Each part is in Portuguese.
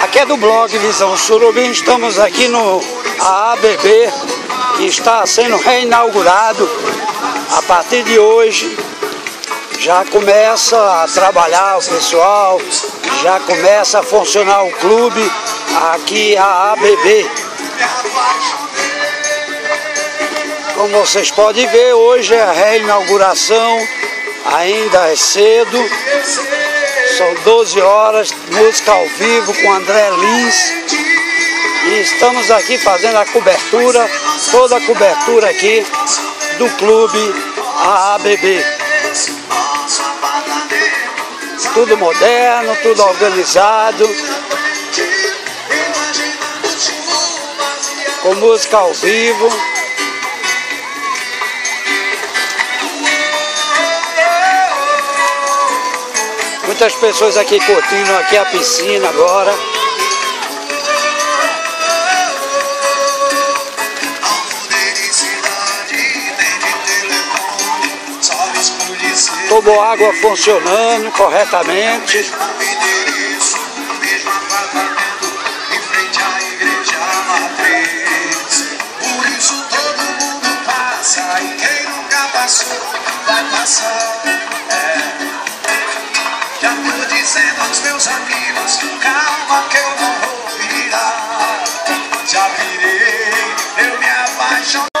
Aqui é do blog Visão Surubim, estamos aqui no ABB, que está sendo reinaugurado a partir de hoje. Já começa a trabalhar o pessoal, já começa a funcionar o clube, aqui a ABB. Como vocês podem ver, hoje é a reinauguração, ainda é cedo, são 12 horas, música ao vivo com André Lins. E estamos aqui fazendo a cobertura, toda a cobertura aqui do clube AABB. Tudo moderno, tudo organizado. Com música ao vivo. Muitas pessoas aqui curtindo aqui a piscina agora. Tomou água funcionando corretamente. vai passar. Dizendo aos meus amigos: calma que eu não vou virar. Já virei, eu me apaixonei.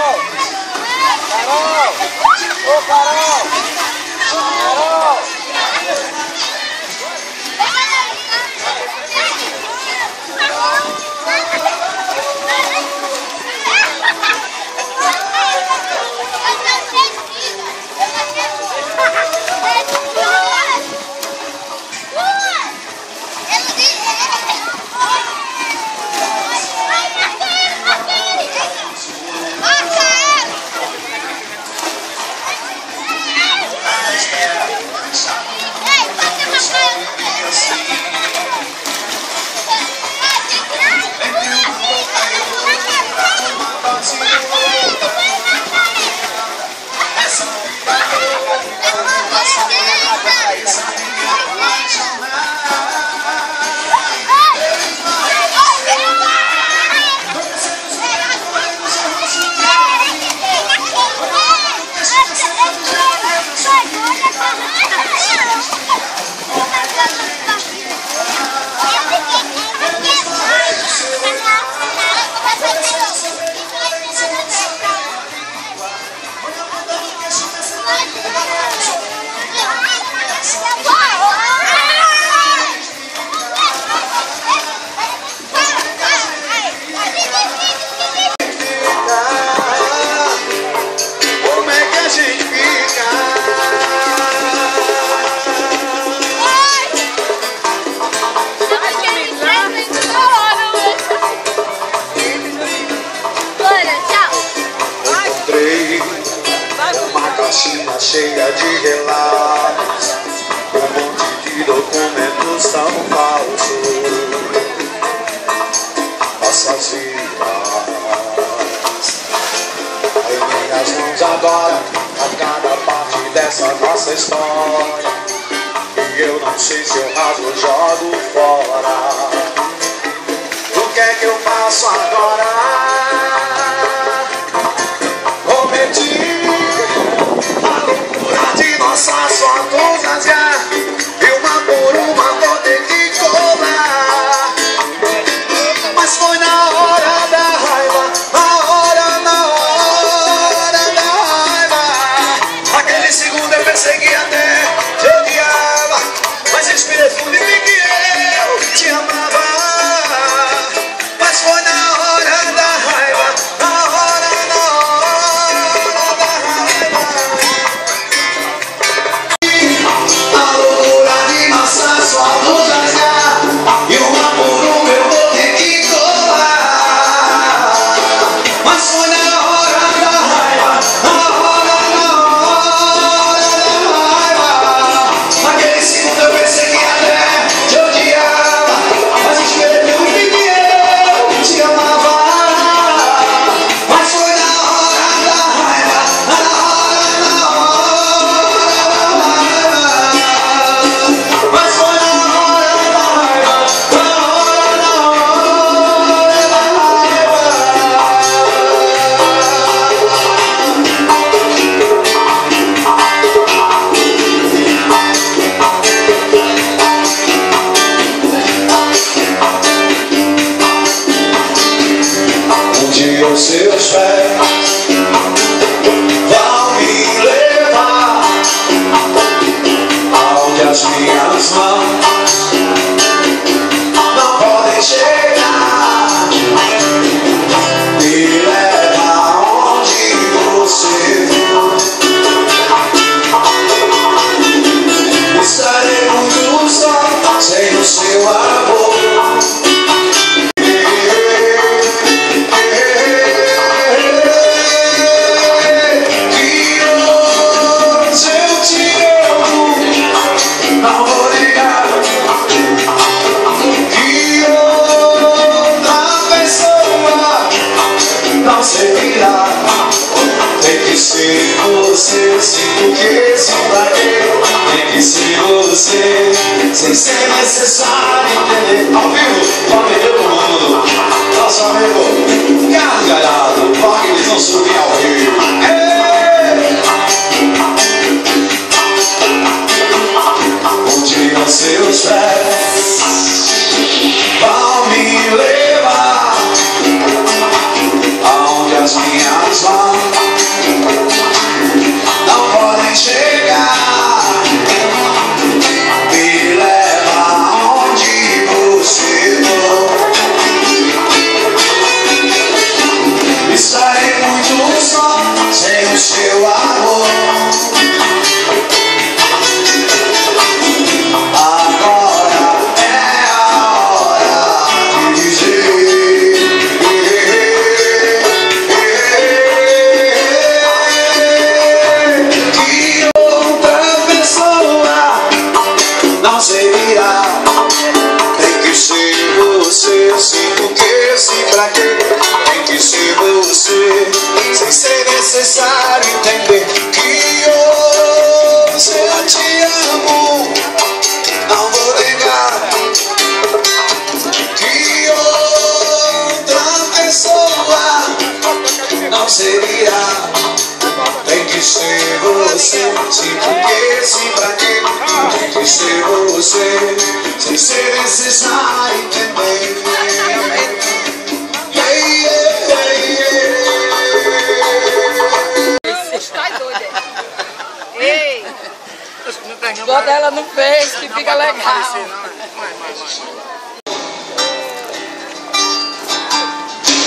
Face que fica legal.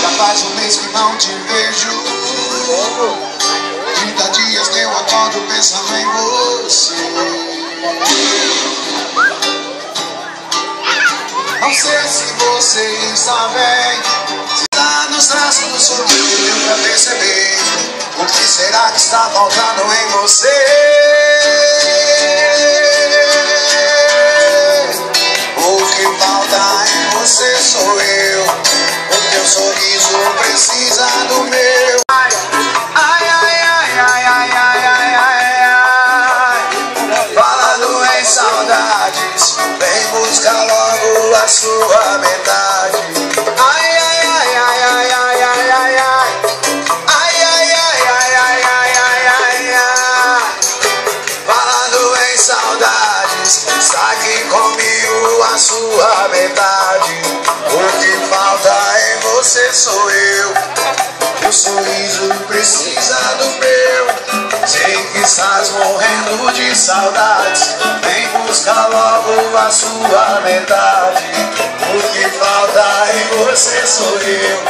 Já faz um mês que não te vejo. 30 dias eu acordo pensando em você. Não sei se você está bem. Se está nos traços do sorriso, pra perceber. O que será que está faltando em você? precisa do meu. Sei que estás morrendo de saudades. Vem buscar logo a sua metade. O que falta em você sou eu.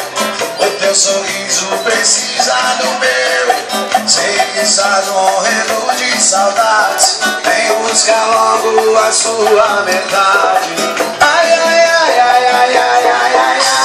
O teu sorriso precisa do meu. Sei que estás morrendo de saudades. Vem buscar logo a sua metade. Ai, ai, ai, ai, ai, ai, ai, ai.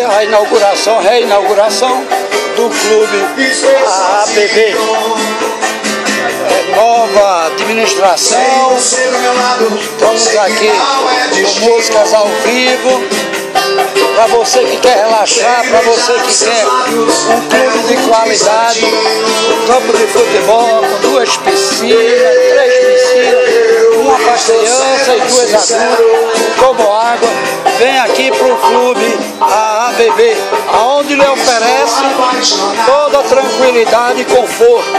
A inauguração, reinauguração do clube AAPB. É, nova administração, estamos aqui com músicas ao vivo. para você que quer relaxar, para você que quer um clube de qualidade, um campo de futebol com duas piscinas, três piscinas, uma para criança e duas adultas, como água, vem aqui para o clube a ABB, aonde lhe oferece toda tranquilidade e conforto.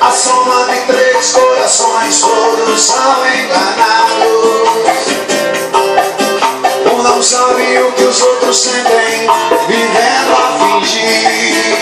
A soma de três corações todos são enganados Um não sabe o que os outros sentem Vivendo a fingir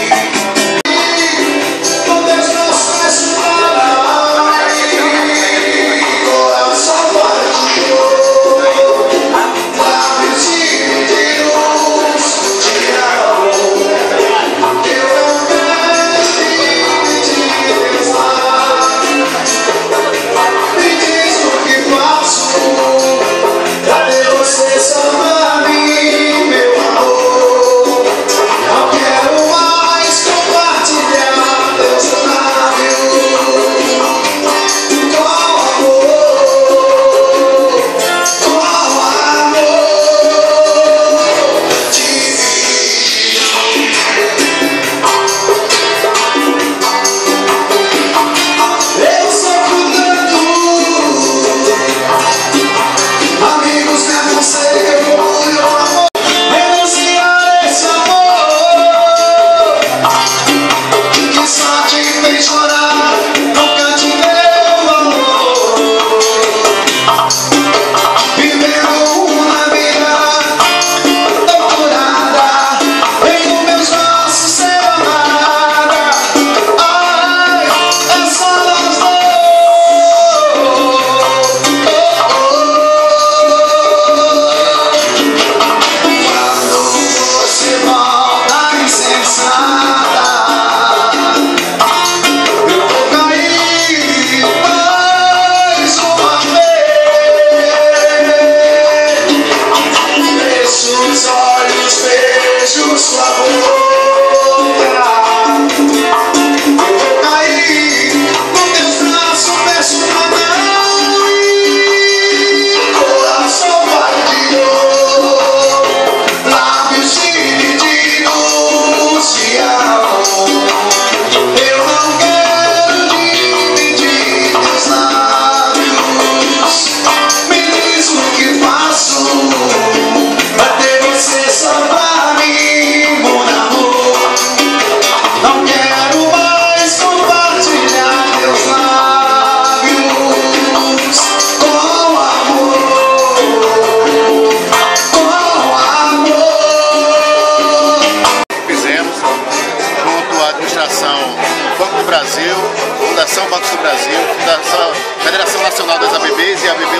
Yeah.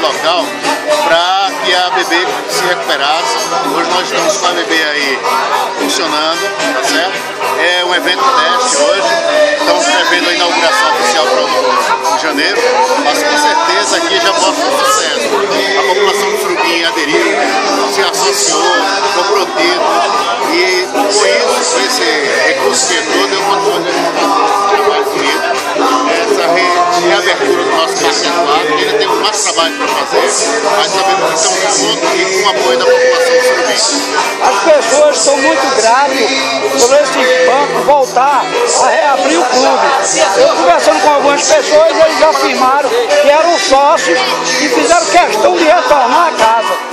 locked out. a BB se recuperasse. Hoje nós estamos com a BB aí funcionando, tá certo? É um evento teste hoje, estamos prevendo a inauguração oficial para o janeiro, mas com certeza aqui já pode ser um sucesso. A população de Surubim aderiu, se associou, ficou protegido e com isso, com esse recurso que entrou, deu uma trabalho bonito. Essa reabertura do nosso parque aquático, ainda tem mais trabalho para fazer, mas sabemos que junto e com o apoio da população. As pessoas estão muito gratas por esse banco voltar a reabrir o clube. Eu conversando com algumas pessoas, eles afirmaram que eram sócios e fizeram questão de retornar à casa.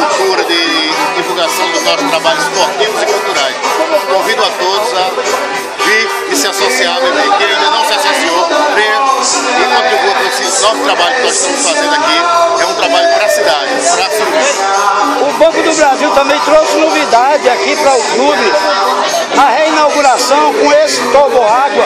cultura, de divulgação dos nossos trabalhos esportivos e culturais. Convido a todos a vir e se associar. Quem ainda não se associou, venha e contribua esse novo trabalho que nós estamos fazendo aqui. É um trabalho para a cidade, para a cidade. O Banco do Brasil também trouxe novidade aqui para o clube. A reinauguração com esse água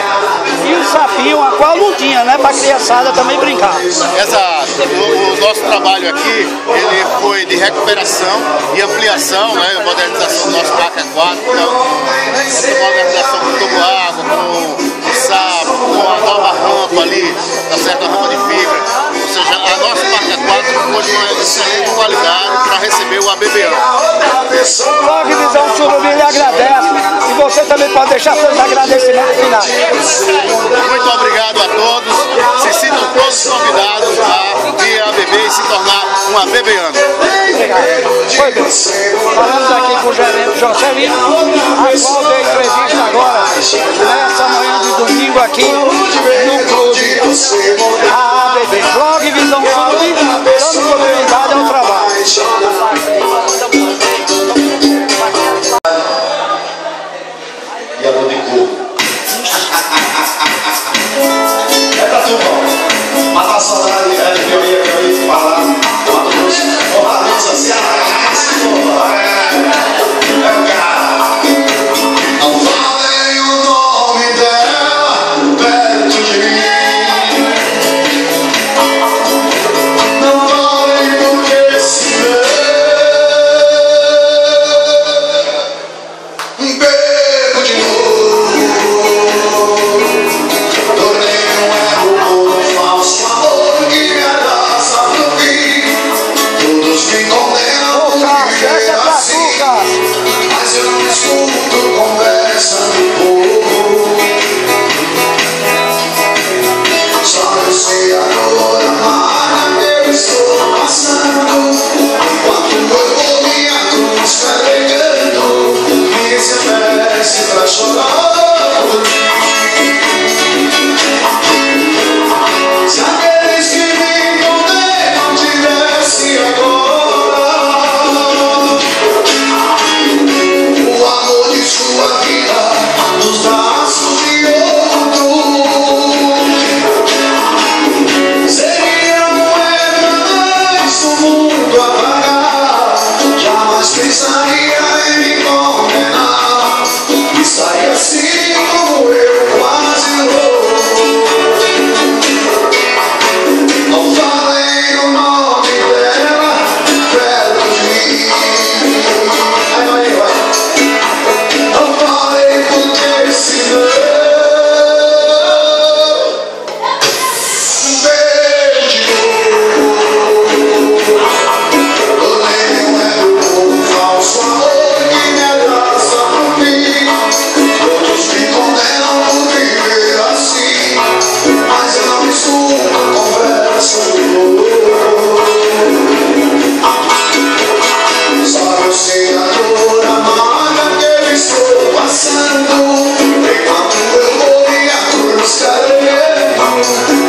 e o sapinho, a qual não tinha, né? Para a criançada também brincar. Exato. O, o, nosso trabalho aqui, ele foi de recuperação e ampliação, né? Modernização do nosso parque aquático. Então, modernização com água, com começar com a nova rampa ali, tá certo? A rampa de fibra. Ou seja, a nossa parque aquática ficou de uma excelente qualidade para receber o ABBano. Blog Visão Surubim lhe agradece você também pode deixar seus agradecimentos finais. Muito obrigado a todos. Se sintam todos convidados a vir a beber e se tornar um ABBano. Foi bem. Falamos aqui com o gerente Joselino, a qual deu entrevista agora, nessa manhã de domingo aqui no clube ABB. Blog Visão Surubim, dando continuidade ao trabalho. É pra tu, bom. Matar a saudade, é, que eu ia, que eu falar. Mato Grosso, Fortaleza, Christ.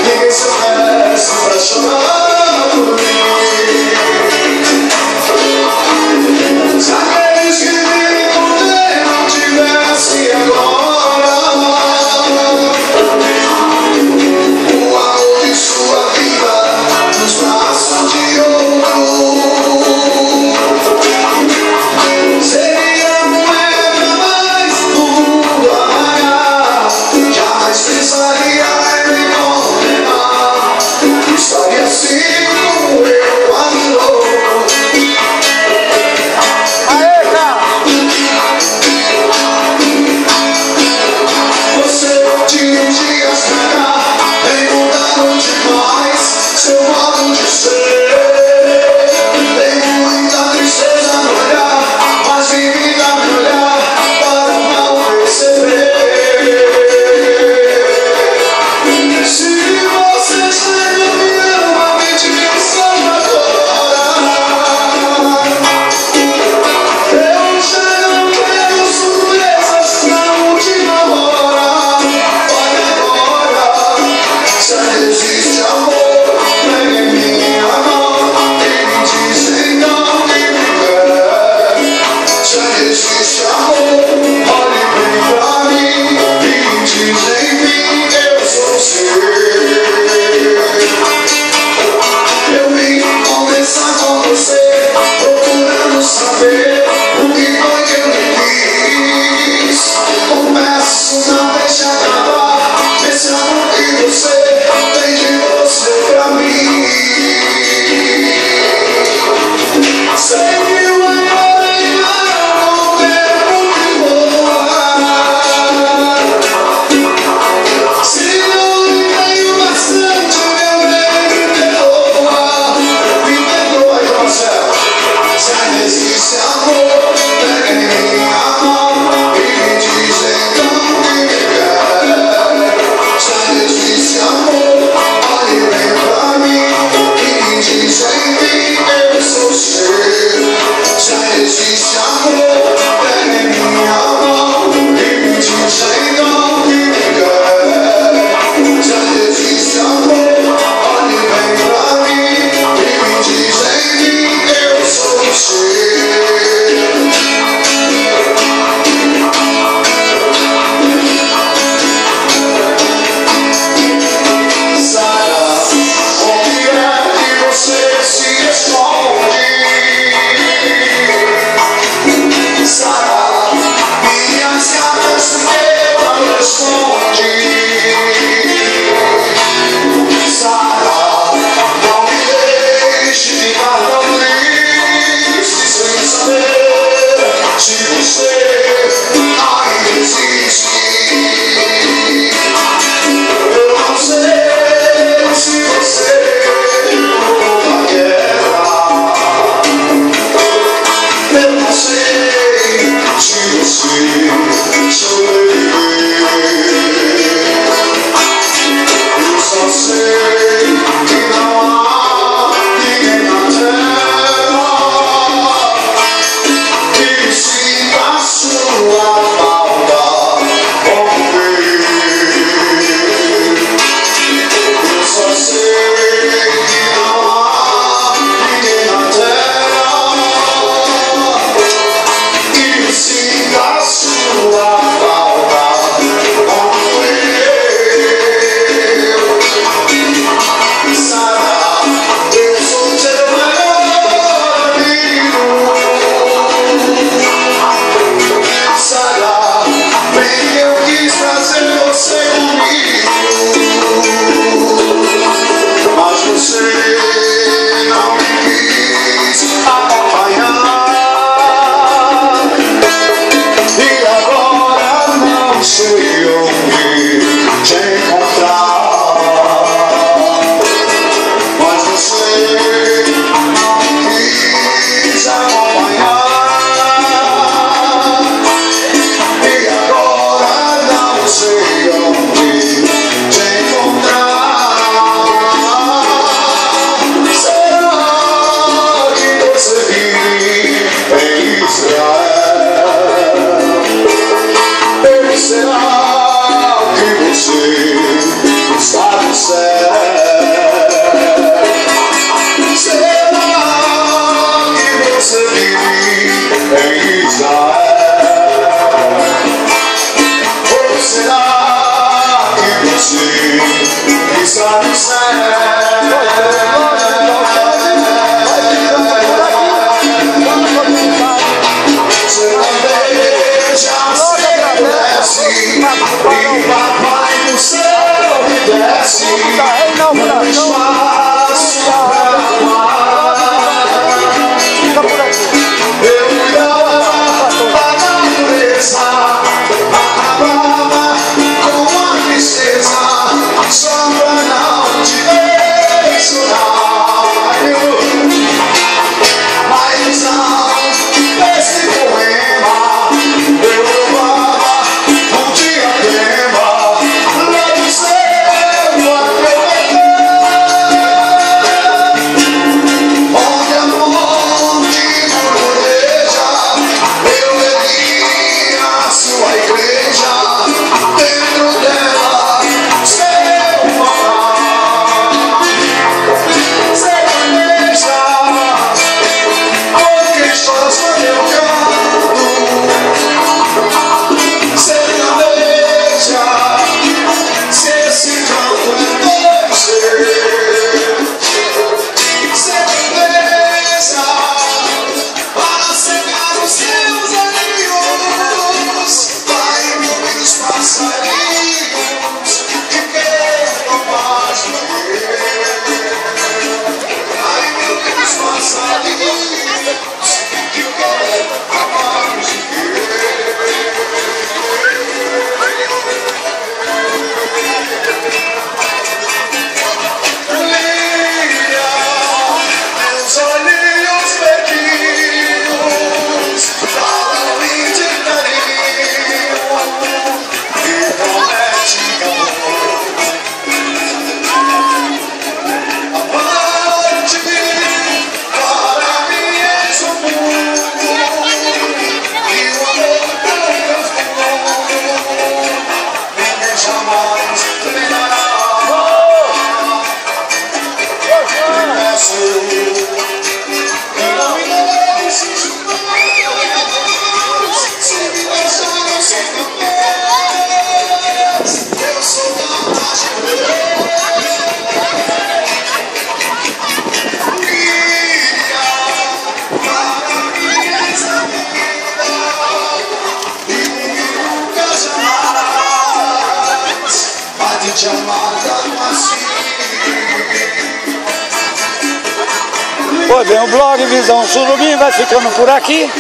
tem o blog Visão Surubim, vai ficando por aqui.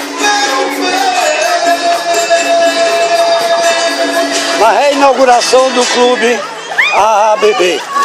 Na reinauguração do clube AABB.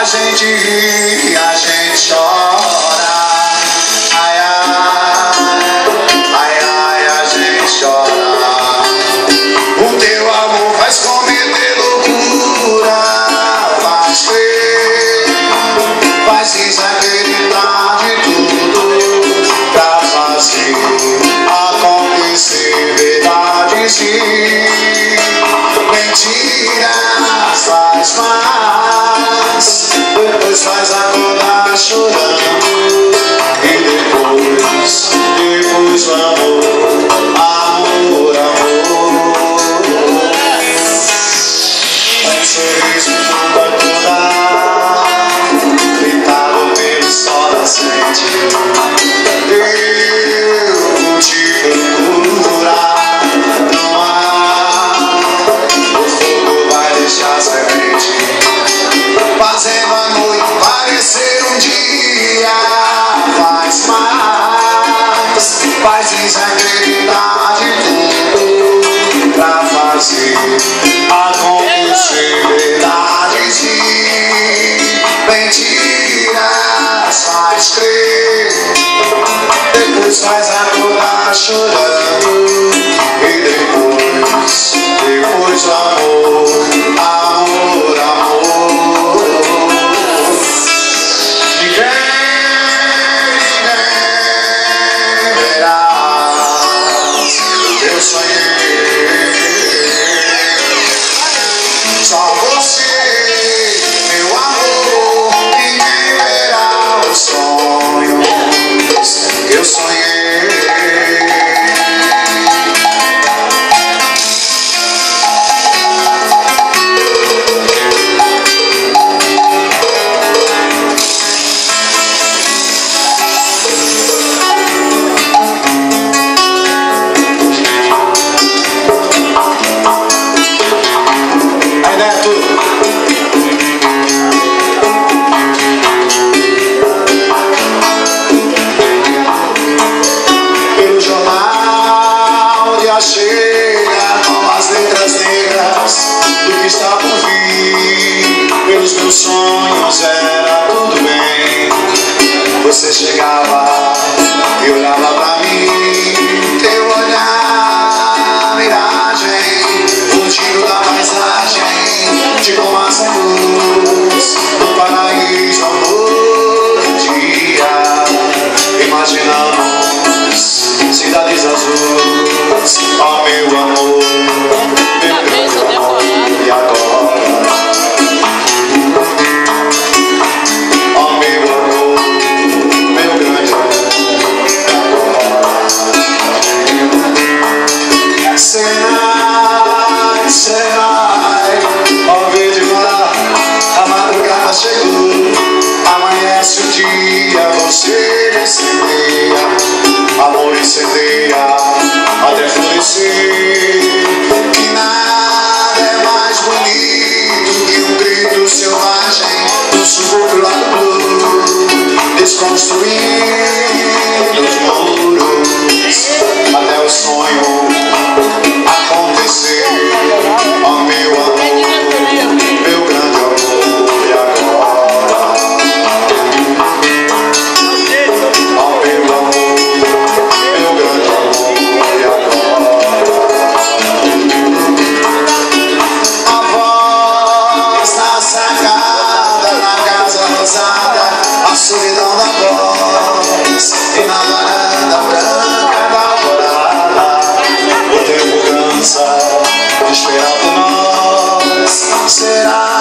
a gente ria. I should have Será